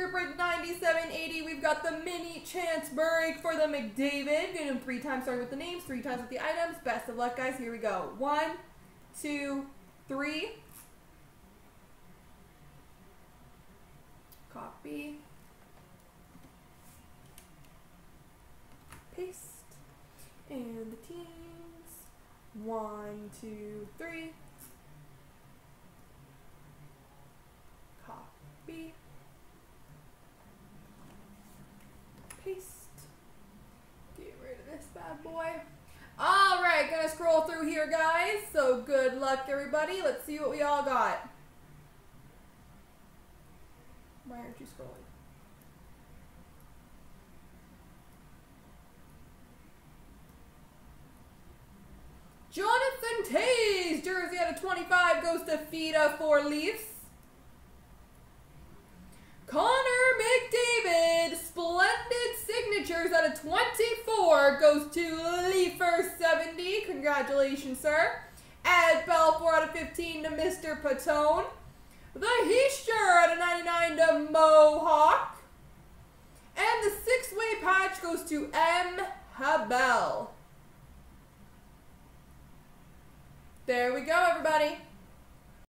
group break 9780. We've got the mini chance break for the McDavid. Gonna do three times starting with the names, three times with the items. Best of luck, guys. Here we go. One, two, three. Copy. Paste. And the teams. One, two, three. Here, guys. So good luck, everybody. Let's see what we all got. Why aren't you scrolling? Jonathan Toews, jersey out of 25 goes to Fida for Leafs. 24 goes to Leafer 70. Congratulations, sir. Ed Bell, 4 out of 15 to Mr. Patone. The Heaster out of 99 to Mohawk. And the six-way patch goes to M. Habel. There we go, everybody.